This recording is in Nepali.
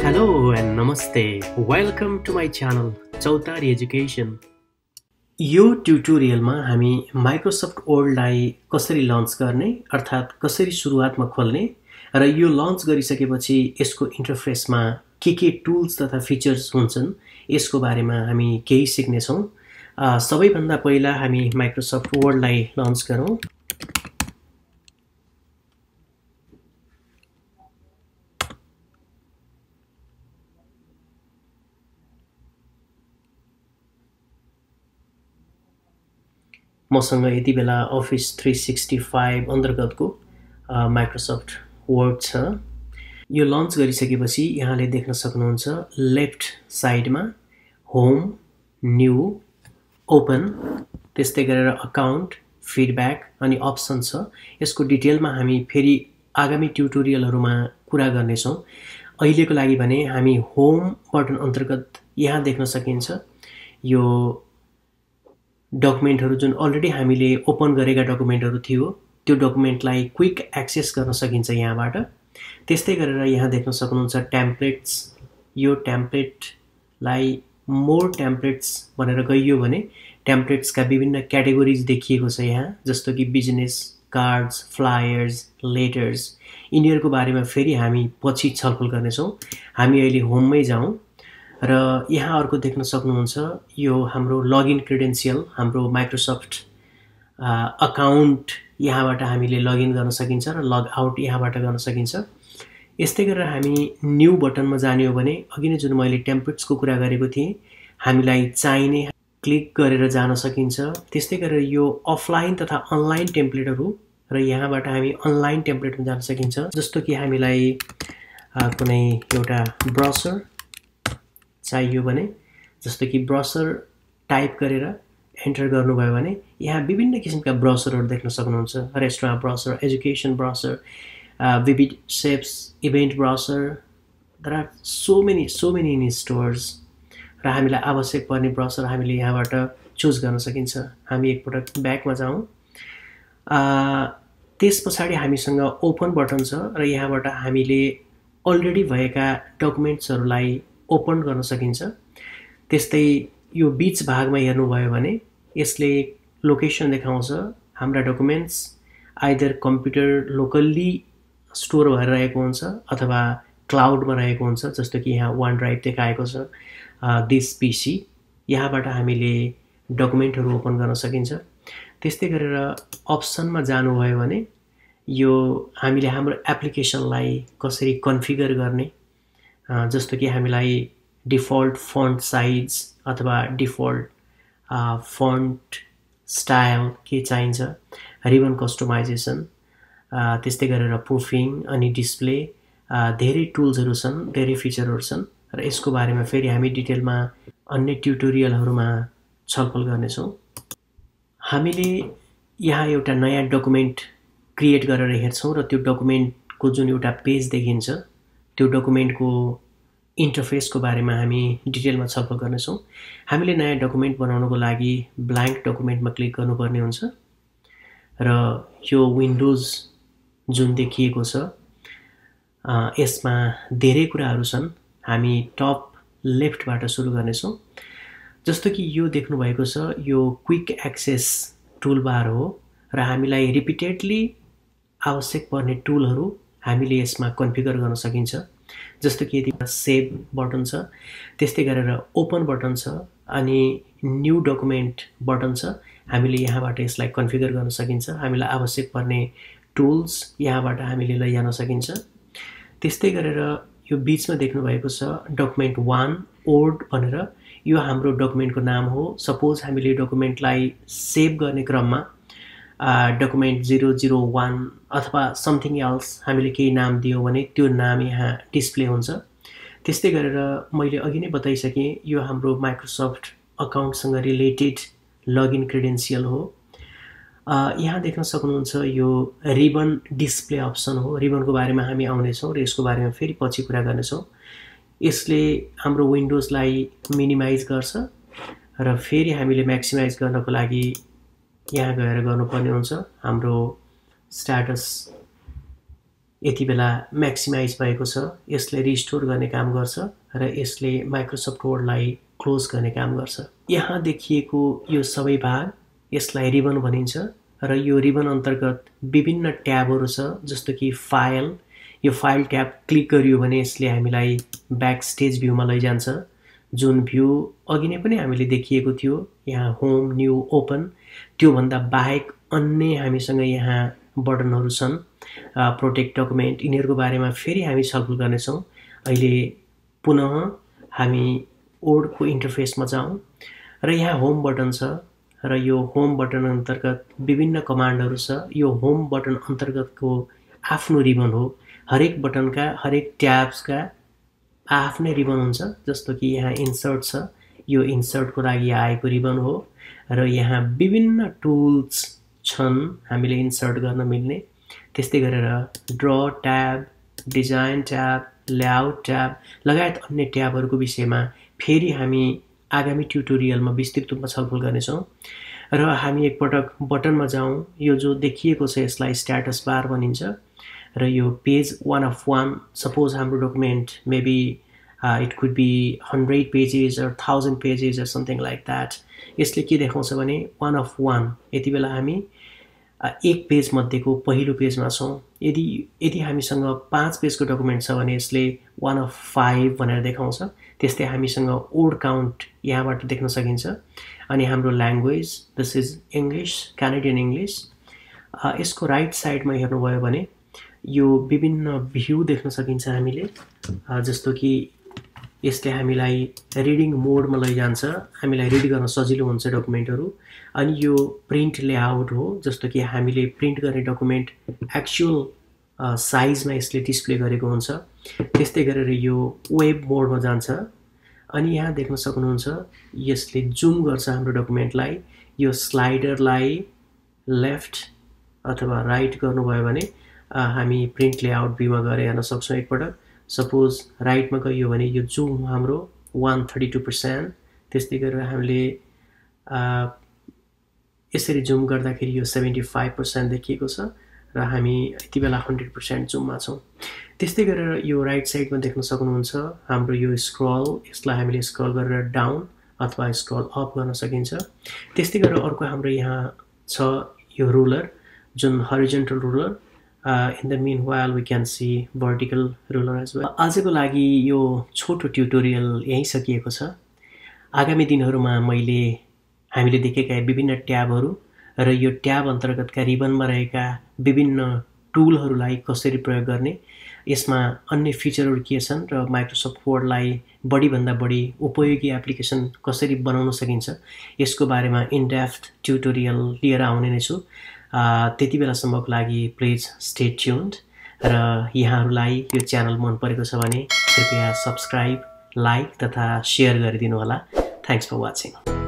Hello and namaste. Welcome to my channel Chautari education यो ट्युटोरियलमा हामी माइक्रोसफ्ट वर्ल्डलाई कसरी लन्च गर्ने अर्थात् कसरी सुरुवातमा खोल्ने र यो लन्च गरिसकेपछि यसको इन्टरफेसमा के के टुल्स तथा फिचर्स हुन्छन् यसको बारेमा हामी केही सिक्नेछौँ। सबैभन्दा पहिला हामी माइक्रोसफ्ट वर्ल्डलाई लन्च गरौँ। मसँग यति बेला अफिस थ्री सिक्सटी फाइभ अन्तर्गतको माइक्रोसफ्ट वर्ड छ। यो लन्च गरिसकेपछि यहाँले देख्न सक्नुहुन्छ लेफ्ट साइडमा होम न्यू ओपन त्यस्तै गरेर अकाउन्ट फिडब्याक अनि अप्सन छ। यसको डिटेलमा हामी फेरि आगामी ट्युटोरियलहरूमा कुरा गर्नेछौँ। अहिलेको लागि भने हामी होम बटन अन्तर्गत यहाँ देख्न सकिन्छ। यो डकुमेन्टहरू जुन अलरेडी हामीले ओपन गरेका डकुमेन्टहरू थियो त्यो डकुमेन्टलाई क्विक एक्सेस गर्न सकिन्छ यहाँबाट। त्यस्तै गरेर यहाँ देख्न सक्नुहुन्छ ट्याम्प्लेट्स यो ट्याम्प्लेटलाई मोर ट्याम्प्लेट्स भनेर गइयो भने ट्याम्प्लेट्सका विभिन्न क्याटेगोरिज देखिएको छ यहाँ जस्तो कि बिजनेस कार्ड्स फ्लायर्स लेटर्स यिनीहरूको बारेमा फेरि हामी पछि छलफल गर्नेछौँ। हामी अहिले होममै जाउँ। र यहाँ अर्को देख्न सक्नुहुन्छ यो हाम्रो लगइन क्रिडेन्सियल हाम्रो माइक्रोसफ्ट अकाउन्ट यहाँबाट हामीले लगइन गर्न सकिन्छ र लग आउट यहाँबाट गर्न सकिन्छ। यस्तै गरेर हामी न्यू बटनमा जाने हो भने अघि नै जुन मैले टेम्प्लेट्सको कुरा गरेको थिएँ हामीलाई चाहिने क्लिक गरेर जान सकिन्छ। त्यस्तै गरेर यो अफलाइन तथा अनलाइन टेम्प्लेटहरू र यहाँबाट हामी अनलाइन टेम्प्लेटमा जान सकिन्छ जस्तो कि हामीलाई कुनै एउटा ब्रसर चाहियो भने जस्तो कि ब्रसर टाइप गरेर एन्टर गर्नुभयो भने यहाँ विभिन्न किसिमका ब्रसरहरू देख्न सक्नुहुन्छ। रेस्टुरेन्ट ब्रसर एजुकेसन ब्रसर विभिड ceps event brochure there are so many so many in stores र हामीलाई आवश्यक पर्ने ब्रसर हामीले यहाँबाट चुज गर्न सकिन्छ। हामी एकपटक ब्याकमा जाउँ। त्यस पछाडि हामीसँग ओपन बटन छ र यहाँबाट हामीले अलरेडी भएका डकुमेन्ट्सहरूलाई ओपन गर्न सकिन्छ। त्यस्तै यो बिच भागमा हेर्नुभयो भने यसले लोकेसन देखाउँछ हाम्रा documents either computer locally store भएर रहेको हुन्छ अथवा क्लाउडमा रहेको हुन्छ जस्तो कि यहाँ वान ड्राइभ देखाएको छ दिस पिसी यहाँबाट हामीले डकुमेन्टहरू ओपन गर्न सकिन्छ। त्यस्तै गरेर अप्सनमा जानुभयो भने यो हामीले हाम्रो एप्लिकेसनलाई कसरी कन्फिगर गर्ने जस्तो कि हामीलाई डिफल्ट फन्ट साइज अथवा डिफल्ट फन्ट स्टाइल के चाहिन्छ रिबन कस्टमाइजेसन त्यस्तै गरेर प्रुफिङ अनि डिस्प्ले धेरै टुल्सहरू छन् धेरै फिचरहरू छन् र यसको बारेमा फेरि हामी डिटेलमा अन्य ट्युटोरियलहरूमा छलफल गर्नेछौँ। हामीले यहाँ एउटा नयाँ डकुमेन्ट क्रिएट गरेर हेर्छौँ र त्यो डकुमेन्टको जुन एउटा पेज देखिन्छ त्यो डकुमेन्टको इन्टरफेसको बारेमा हामी डिटेलमा छलफल गर्नेछौँ। हामीले नयाँ डकुमेन्ट बनाउनको लागि ब्ल्याङ्क डकुमेन्टमा क्लिक गर्नुपर्ने हुन्छ र यो विन्डोज जुन देखिएको छ यसमा धेरै कुराहरू छन्। हामी टप लेफ्टबाट सुरु गर्नेछौँ। जस्तो कि यो देख्नुभएको छ यो क्विक एक्सेस टुलबार हो र हामीलाई रिपिटेडली आवश्यक पर्ने टुलहरू हामीले यसमा कन्फिगर गर्न सकिन्छ। जस्तो कि यदि सेभ बटन छ त्यस्तै गरेर ओपन बटन छ अनि न्यू डकुमेन्ट बटन छ हामीले यहाँबाट यसलाई कन्फिगर गर्न सकिन्छ। हामीलाई आवश्यक पर्ने टुल्स यहाँबाट हामीले लैजान सकिन्छ। त्यस्तै गरेर यो बिचमा देख्नुभएको छ डकुमेन्ट वान ओर्ड भनेर। यो हाम्रो डकुमेन्टको नाम हो। सपोज हामीले डकुमेन्टलाई सेभ गर्ने क्रममा डकुमेन्ट जिरो जिरो वान अथवा समथिङ एल्स हामीले केही नाम दियौँ भने त्यो नाम यहाँ डिस्प्ले हुन्छ। त्यस्तै गरेर मैले अघि नै बताइसकेँ यो हाम्रो माइक्रोसफ्ट अकाउन्टसँग रिलेटेड लगइन क्रिडेन्सियल हो। यहाँ देख्न सक्नुहुन्छ यो रिबन डिस्प्ले अप्सन हो। रिबनको बारेमा हामी आउनेछौँ र यसको बारेमा फेरि पछि कुरा गर्नेछौँ। यसले हाम्रो विन्डोजलाई मिनिमाइज गर्छ र फेरि हामीले म्याक्सिमाइज गर्नको लागि यहाँ गएर गर्नुपर्ने हुन्छ? हाम्रो स्ट्याटस यति बेला म्याक्सिमाइज भएको छ यसले रिस्टोर गर्ने काम गर्छ र यसले माइक्रोसफ्ट वर्डलाई क्लोज गर्ने काम गर्छ। यहाँ देखिएको यो सबै भाग यसलाई रिबन भनिन्छ र यो रिबन अन्तर्गत विभिन्न ट्याबहरू छ जस्तो कि फाइल यो फाइल ट्याब क्लिक गरियो भने यसले हामीलाई ब्याक स्टेज भ्यूमा लैजान्छ। जुन भ्यू अघि नै पनि हामीले देखिएको थियो यहाँ होम न्यू ओपन त्योभन्दा बाहेक अन्य हामीसँग यहाँ बटनहरू छन्। प्रोटेक्ट डकुमेन्ट यिनीहरूको बारेमा फेरि हामी छलफल गर्नेछौँ। अहिले पुनः हामी ओडको इन्टरफेसमा जाउँ र यहाँ होम बटन छ र यो होम बटन अन्तर्गत विभिन्न कमान्डहरू छ। यो होम बटन अन्तर्गतको आफ्नो रिबन हो। हरेक बटनका हरेक ट्याब्सका आफ्नै रिबन हुन्छ जस्तो कि यहाँ इन्सर्ट छ यो इन्सर्टको लागि आएको रिबन हो र यहाँ विभिन्न टुल्स छन् हामीले इन्सर्ट गर्न मिल्ने। त्यस्तै गरेर draw tab design tab layout tab लगायत अन्य ट्याबहरूको विषयमा फेरि हामी आगामी ट्युटोरियलमा विस्तृत रूपमा छलफल गर्नेछौँ। र हामी एकपटक बटनमा जाउँ। यो जो देखिएको छ यसलाई स्ट्याटस बार भनिन्छ। र यो page one of one suppose हाम्रो document maybe it could be hundred pages or thousand pages or something like that यसले के देखाउँछ भने वान अफ वान यति बेला हामी एक पेज मध्येको पहिलो पेजमा छौँ यदि यदि हामीसँग पाँच पेजको डकुमेन्ट छ भने यसले वान अफ फाइभ भनेर देखाउँछ त्यस्तै हामीसँग ओड काउन्ट यहाँबाट देख्न सकिन्छ अनि हाम्रो language this is English Canadian English यसको राइट साइडमा हेर्नुभयो भने यो विभिन्न भ्यू देख्न सकिन्छ हामीले। जस्तो कि यसले हामीलाई रिडिङ मोडमा लैजान्छ। हामीलाई रिड गर्न सजिलो हुन्छ डकुमेन्टहरू अनि यो प्रिन्ट लेआउट हो जस्तो कि हामीले प्रिन्ट गर्ने डकुमेन्ट एक्चुअल साइजमा यसले डिस्प्ले गरेको हुन्छ। त्यस्तै गरेर यो वेब मोडमा जान्छ। अनि यहाँ देख्न सक्नुहुन्छ यसले जुम गर्छ हाम्रो डकुमेन्टलाई यो स्लाइडरलाई लेफ्ट अथवा राइट गर्नुभयो भने हामी प्रिन्ट लेआउट भ्यूमा गएर हेर्न सक्छौँ एकपटक सपोज राइटमा गइयो भने यो जुम हाम्रो वान थर्टी टू पर्सेन्ट त्यस्तै गरेर हामीले यसरी जुम गर्दाखेरि यो सेभेन्टी फाइभ पर्सेन्ट देखिएको छ र हामी यति बेला हन्ड्रेड पर्सेन्ट जुममा छौँ। त्यस्तै गरेर यो राइट साइडमा देख्न सक्नुहुन्छ हाम्रो यो स्क्रल यसलाई हामीले स्क्रल गरेर डाउन अथवा स्क्रल अप गर्न सकिन्छ। त्यस्तै गरेर अर्को हाम्रो यहाँ छ यो रुलर जुन horizontal ruler in the meanwhile we can see vertical ruler as well आजको लागि यो छोटो ट्युटोरियल यहीँ सकिएको छ। आगामी दिनहरूमा मैले हामीले देखेका विभिन्न ट्याबहरू र यो ट्याब अन्तर्गतका रिबनमा रहेका विभिन्न टुलहरूलाई कसरी प्रयोग गर्ने यसमा अन्य फिचरहरू के छन् र माइक्रोसफ्ट वर्डलाई बढीभन्दा बढी उपयोगी एप्लिकेसन कसरी बनाउन सकिन्छ यसको बारेमा इनडेफ्थ ट्युटोरियल लिएर आउने नै छु। त्यति बेलासम्मको लागि प्लिज स्टे ट्युन्ड र यहाँहरूलाई यो च्यानल मन परेको छ भने कृपया सब्सक्राइब लाइक तथा सेयर गरिदिनु होला थ्याङ्क्स फर वाचिङ